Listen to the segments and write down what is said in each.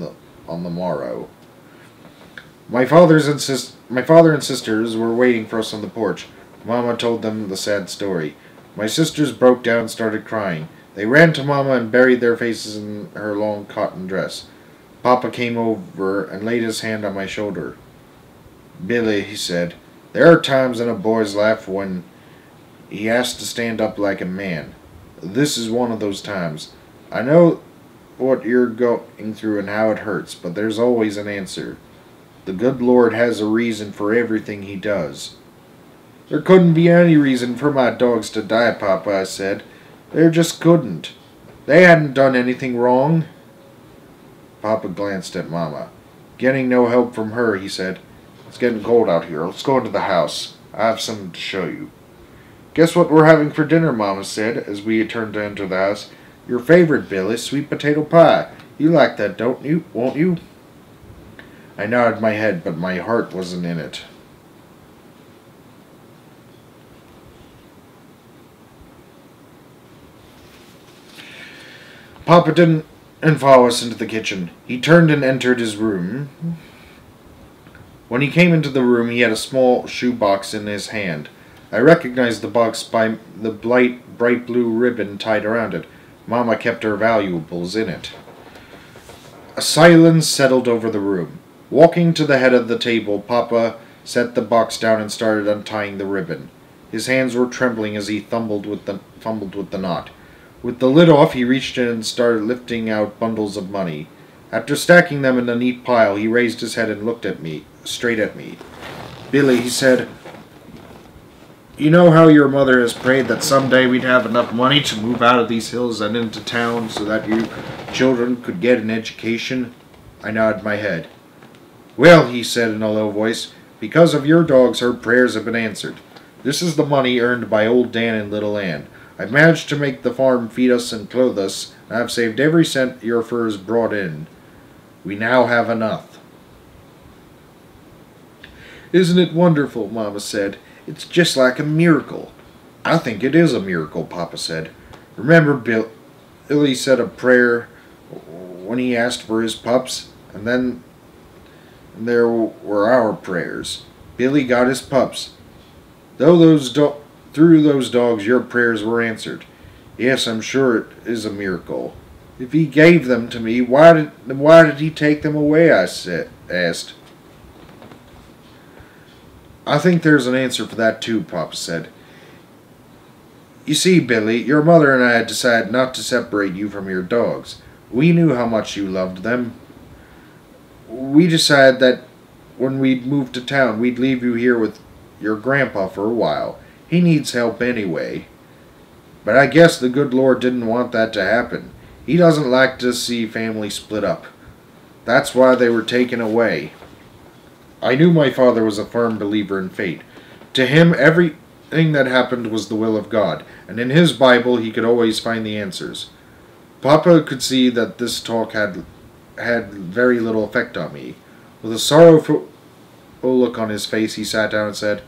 the, on the morrow. My father's and sis- my father and sisters were waiting for us on the porch. Mama told them the sad story. My sisters broke down and started crying. They ran to Mama and buried their faces in her long cotton dress. Papa came over and laid his hand on my shoulder. Billy, he said, there are times in a boy's life when he has to stand up like a man. This is one of those times. I know what you're going through and how it hurts, but there's always an answer. The good Lord has a reason for everything he does. There couldn't be any reason for my dogs to die, Papa, I said. There just couldn't. They hadn't done anything wrong. Papa glanced at Mama. Getting no help from her, he said, It's getting cold out here. Let's go into the house. I have something to show you. Guess what we're having for dinner, Mama said, as we turned to enter the house. Your favorite, Billy, sweet potato pie. You like that, don't you? Won't you? I nodded my head, but my heart wasn't in it. Papa didn't follow us into the kitchen. He turned and entered his room. When he came into the room, he had a small shoe box in his hand. I recognized the box by the bright, bright blue ribbon tied around it. Mamma kept her valuables in it. A silence settled over the room. Walking to the head of the table, Papa set the box down and started untying the ribbon. His hands were trembling as he fumbled with the, fumbled with the knot. With the lid off, he reached in and started lifting out bundles of money. After stacking them in a neat pile, he raised his head and looked at me, straight at me. Billy, he said, You know how your mother has prayed that someday we'd have enough money to move out of these hills and into town so that you children could get an education? I nodded my head. Well, he said in a low voice, because of your dogs her prayers have been answered. This is the money earned by old Dan and little Ann. I've managed to make the farm feed us and clothe us, and I've saved every cent your furs brought in. We now have enough. Isn't it wonderful? Mama said. It's just like a miracle. I think it is a miracle, Papa said. Remember, Bill, Billy said a prayer when he asked for his pups, and then there were our prayers. Billy got his pups. Though those through those dogs your prayers were answered. Yes, I'm sure it is a miracle. If he gave them to me, why did why did he take them away? I said, asked. I think there's an answer for that too, Papa said. You see, Billy, your mother and I had decided not to separate you from your dogs. We knew how much you loved them. We decided that when we'd move to town, we'd leave you here with your grandpa for a while. He needs help anyway. But I guess the good Lord didn't want that to happen. He doesn't like to see families split up. That's why they were taken away. I knew my father was a firm believer in fate. To him, everything that happened was the will of God, and in his Bible he could always find the answers. Papa could see that this talk had had very little effect on me. With a sorrowful look on his face, he sat down and said,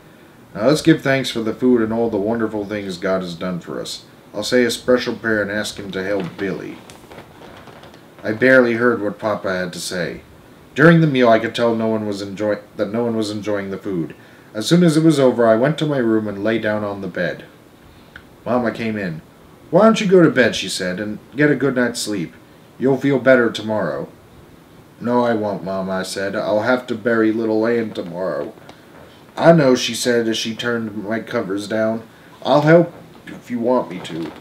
Now let's give thanks for the food and all the wonderful things God has done for us. I'll say a special prayer and ask him to help Billy. I barely heard what Papa had to say. During the meal, I could tell no one was enjoy that no one was enjoying the food. As soon as it was over, I went to my room and lay down on the bed. Mama came in. Why don't you go to bed, she said, and get a good night's sleep. You'll feel better tomorrow. No, I won't, Mama, I said. I'll have to bury little Ann tomorrow. I know, she said as she turned my covers down. I'll help if you want me to.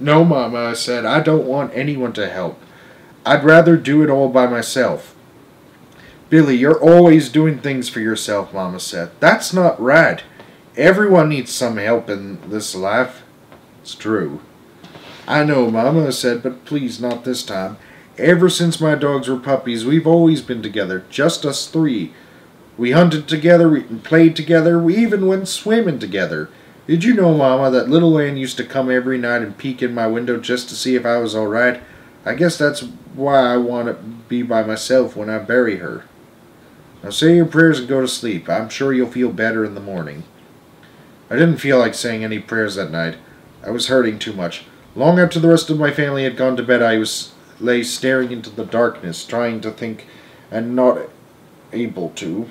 No, Mama, I said. I don't want anyone to help. I'd rather do it all by myself. Billy, you're always doing things for yourself, Mama said. That's not right. Everyone needs some help in this life. It's true. I know, Mama said, but please not this time. Ever since my dogs were puppies, we've always been together, just us three. We hunted together, we played together, we even went swimming together. Did you know, Mama, that little Ann used to come every night and peek in my window just to see if I was all right? I guess that's why I want to be by myself when I bury her. Now say your prayers and go to sleep. I'm sure you'll feel better in the morning. I didn't feel like saying any prayers that night. I was hurting too much. Long after the rest of my family had gone to bed, I was lay staring into the darkness, trying to think and not able to.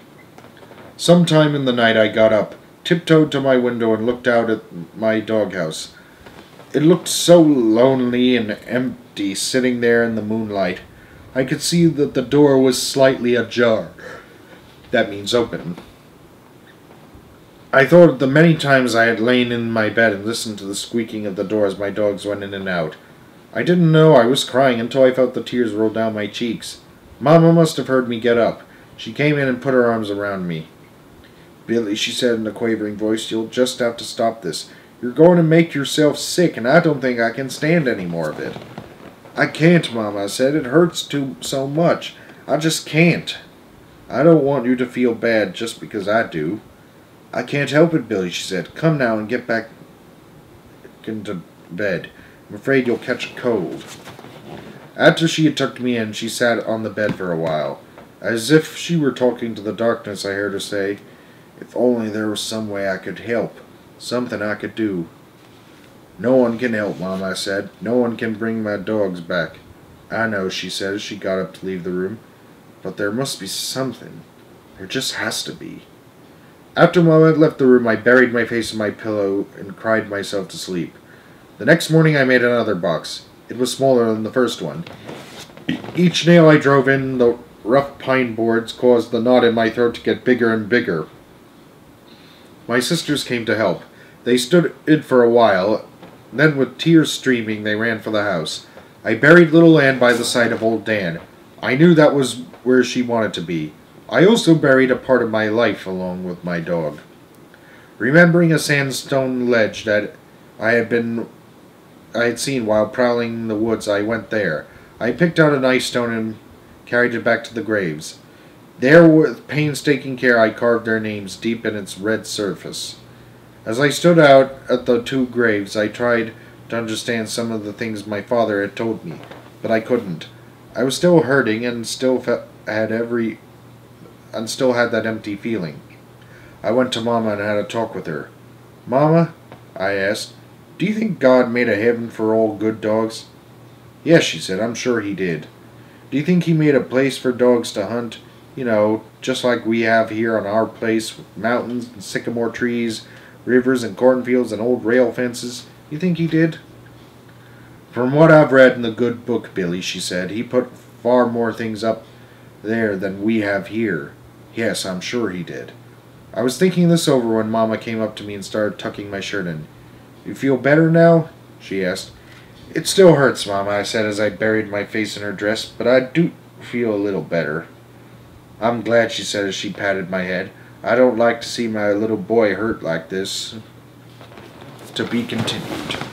Sometime in the night I got up, tiptoed to my window, and looked out at my doghouse. It looked so lonely and empty sitting there in the moonlight. I could see that the door was slightly ajar. That means open. I thought of the many times I had lain in my bed and listened to the squeaking of the door as my dogs went in and out. I didn't know I was crying until I felt the tears roll down my cheeks. Mamma must have heard me get up. She came in and put her arms around me. Billy, she said in a quavering voice, you'll just have to stop this. You're going to make yourself sick, and I don't think I can stand any more of it. I can't, Mamma, I said. It hurts too so much. I just can't. I don't want you to feel bad just because I do. I can't help it, Billy, she said. Come now and get back into bed. I'm afraid you'll catch a cold. After she had tucked me in, she sat on the bed for a while. As if she were talking to the darkness, I heard her say, If only there was some way I could help. Something I could do. No one can help, Mom, I said. No one can bring my dogs back. I know, she said as she got up to leave the room. But there must be something. There just has to be. After had left the room, I buried my face in my pillow and cried myself to sleep. The next morning, I made another box. It was smaller than the first one. Each nail I drove in the rough pine boards caused the knot in my throat to get bigger and bigger. My sisters came to help. They stood it for a while, then with tears streaming, they ran for the house. I buried little Ann by the side of old Dan. I knew that was where she wanted to be. I also buried a part of my life along with my dog. Remembering a sandstone ledge that I had been I had seen while prowling the woods, I went there. I picked out a nice stone and carried it back to the graves. There, with painstaking care, I carved their names deep in its red surface. As I stood out at the two graves, I tried to understand some of the things my father had told me, but I couldn't. I was still hurting and still felt, had every and still had that empty feeling. I went to Mama and had a talk with her. Mama, I asked, do you think God made a heaven for all good dogs? Yes, she said, I'm sure he did. Do you think he made a place for dogs to hunt? You know, just like we have here on our place, with mountains and sycamore trees, rivers and cornfields and old rail fences. You think he did? From what I've read in the good book, Billy, she said, he put far more things up there than we have here. Yes, I'm sure he did. I was thinking this over when Mama came up to me and started tucking my shirt in. You feel better now? she asked. It still hurts, Mama, I said as I buried my face in her dress, but I do feel a little better. I'm glad, she said as she patted my head. I don't like to see my little boy hurt like this. To be continued.